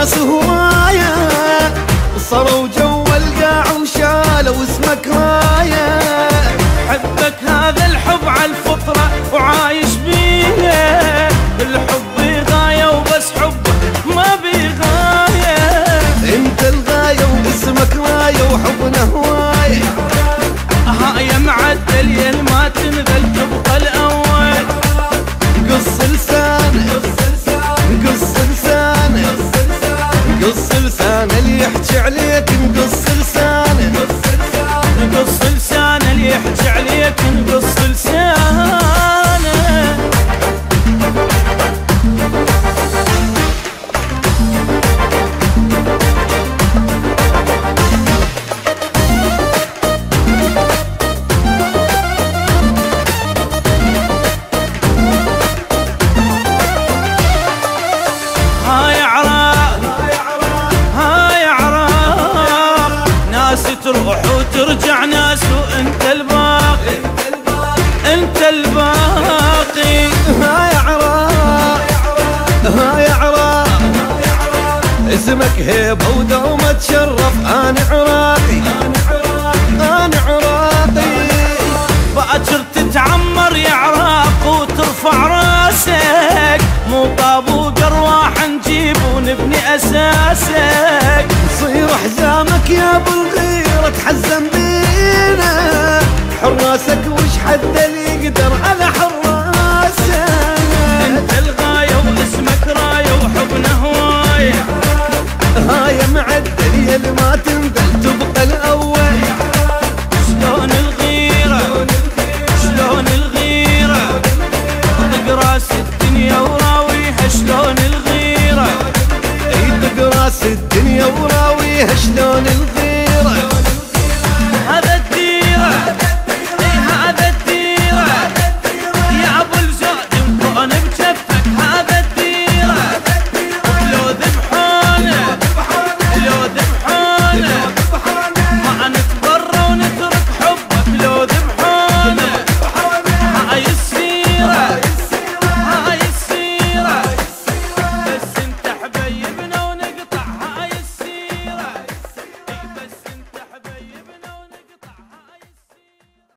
ناس هوايه صاروا جو القاع وشالوا اسمك رايه حبك هذا الحب قص لسانه اللي يحكي عليك نقص لسانه نقص لسانه اللي يحكي عليك نقص لسانه تروح وترجع ناس وانت الباقي. انت الباقي. هاي عراق هاي عراق. اسمك هيبة ودومة تشرف أنا عراقي. تحزن بينا. حراسك وش حد اللي يقدر على حراسك انت الغايه واسمك راية وحبنا هواية. هاي معدل يا اللي ما تنزل تبقى الأول. شلون الغيرة؟ شلون الغيرة؟ راس الدنيا وراويها شلون الغيرة؟ يدق راس الدنيا وراويها شلون الغيرة؟